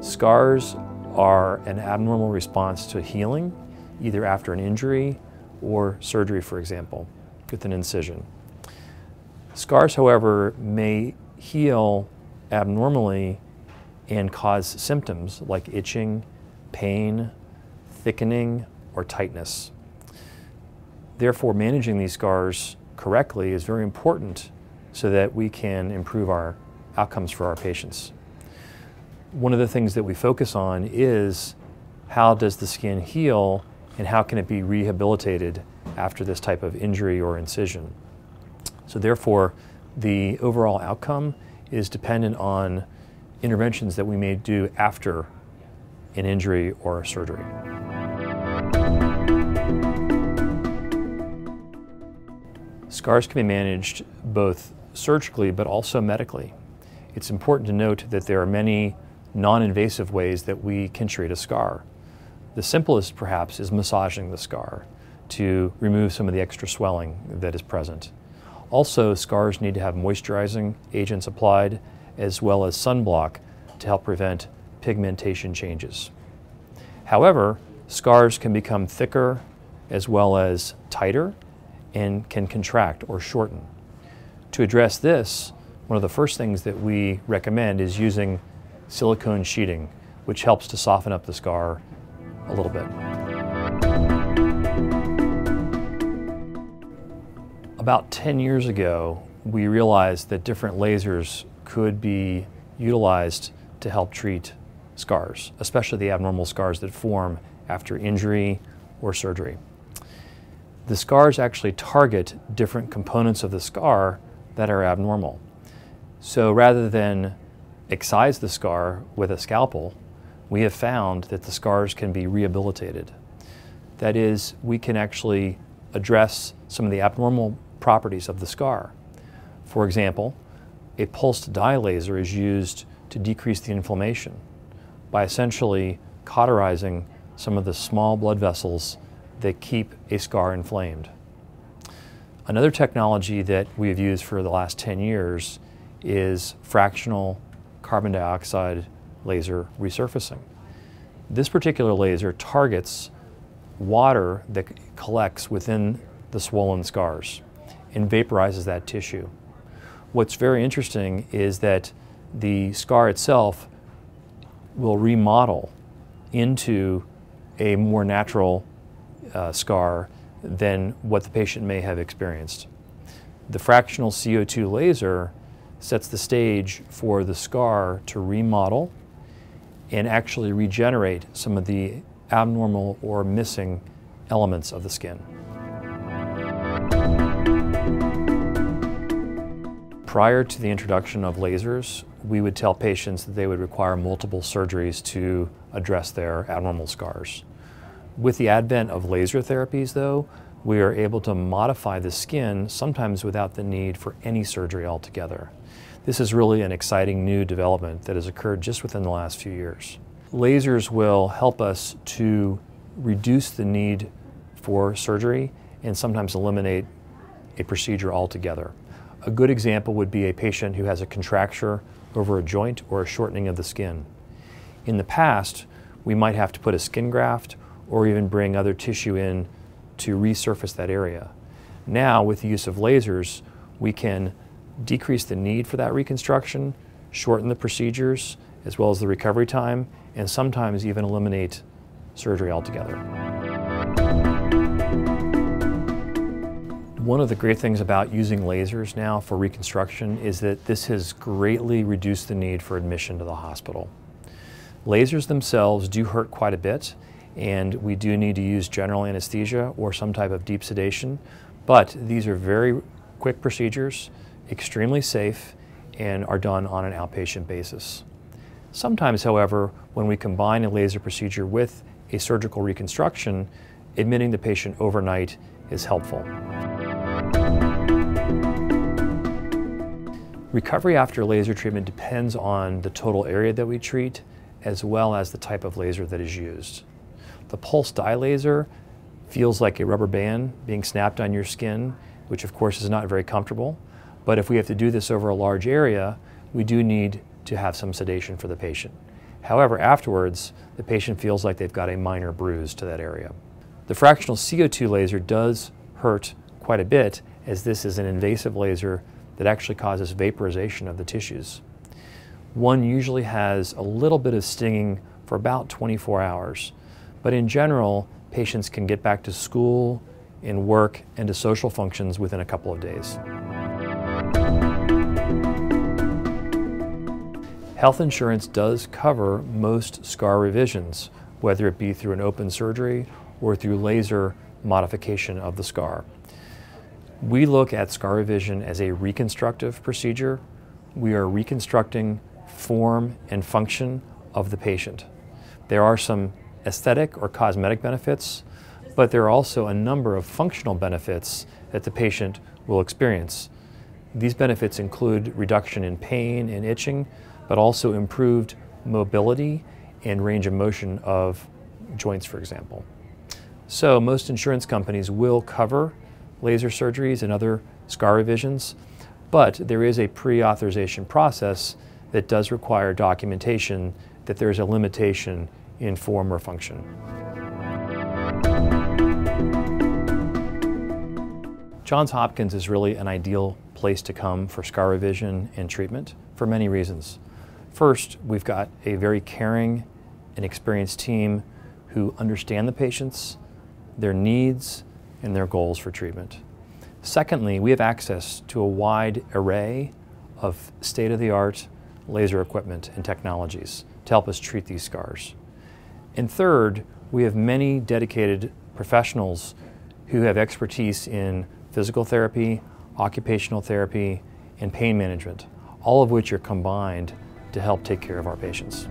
Scars are an abnormal response to healing, either after an injury or surgery, for example, with an incision. Scars, however, may heal abnormally and cause symptoms like itching, pain, thickening, or tightness. Therefore, managing these scars correctly is very important so that we can improve our outcomes for our patients. One of the things that we focus on is how does the skin heal and how can it be rehabilitated after this type of injury or incision. So therefore, the overall outcome is dependent on interventions that we may do after an injury or surgery. Scars can be managed both surgically but also medically. It's important to note that there are many non-invasive ways that we can treat a scar. The simplest perhaps is massaging the scar to remove some of the extra swelling that is present. Also, scars need to have moisturizing agents applied as well as sunblock to help prevent pigmentation changes. However, scars can become thicker as well as tighter and can contract or shorten. To address this, one of the first things that we recommend is using silicone sheeting, which helps to soften up the scar a little bit. About 10 years ago, we realized that different lasers could be utilized to help treat scars, especially the abnormal scars that form after injury or surgery. The scars actually target different components of the scar that are abnormal. So rather than excise the scar with a scalpel, we have found that the scars can be rehabilitated. That is, we can actually address some of the abnormal properties of the scar. For example, a pulsed dye laser is used to decrease the inflammation by essentially cauterizing some of the small blood vessels that keep a scar inflamed. Another technology that we have used for the last 10 years is fractional carbon dioxide laser resurfacing. This particular laser targets water that collects within the swollen scars and vaporizes that tissue. What's very interesting is that the scar itself will remodel into a more natural uh, scar than what the patient may have experienced. The fractional CO2 laser sets the stage for the scar to remodel and actually regenerate some of the abnormal or missing elements of the skin. Prior to the introduction of lasers, we would tell patients that they would require multiple surgeries to address their abnormal scars. With the advent of laser therapies, though, we are able to modify the skin, sometimes without the need for any surgery altogether. This is really an exciting new development that has occurred just within the last few years. Lasers will help us to reduce the need for surgery and sometimes eliminate a procedure altogether. A good example would be a patient who has a contracture over a joint or a shortening of the skin. In the past, we might have to put a skin graft or even bring other tissue in to resurface that area. Now, with the use of lasers, we can decrease the need for that reconstruction, shorten the procedures, as well as the recovery time, and sometimes even eliminate surgery altogether. One of the great things about using lasers now for reconstruction is that this has greatly reduced the need for admission to the hospital. Lasers themselves do hurt quite a bit, and we do need to use general anesthesia or some type of deep sedation, but these are very quick procedures, extremely safe, and are done on an outpatient basis. Sometimes, however, when we combine a laser procedure with a surgical reconstruction, admitting the patient overnight is helpful. Recovery after laser treatment depends on the total area that we treat as well as the type of laser that is used. The pulse dye laser feels like a rubber band being snapped on your skin, which of course is not very comfortable. But if we have to do this over a large area, we do need to have some sedation for the patient. However, afterwards, the patient feels like they've got a minor bruise to that area. The fractional CO2 laser does hurt quite a bit as this is an invasive laser that actually causes vaporization of the tissues. One usually has a little bit of stinging for about 24 hours, but in general, patients can get back to school, in work, and to social functions within a couple of days. Health insurance does cover most scar revisions, whether it be through an open surgery or through laser modification of the scar. We look at scar revision as a reconstructive procedure. We are reconstructing form and function of the patient. There are some aesthetic or cosmetic benefits, but there are also a number of functional benefits that the patient will experience. These benefits include reduction in pain and itching, but also improved mobility and range of motion of joints, for example. So most insurance companies will cover laser surgeries and other scar revisions, but there is a pre-authorization process that does require documentation that there's a limitation in form or function. Johns Hopkins is really an ideal place to come for scar revision and treatment for many reasons. First, we've got a very caring and experienced team who understand the patients, their needs, and their goals for treatment. Secondly, we have access to a wide array of state-of-the-art laser equipment and technologies to help us treat these scars. And third, we have many dedicated professionals who have expertise in physical therapy, occupational therapy, and pain management, all of which are combined to help take care of our patients.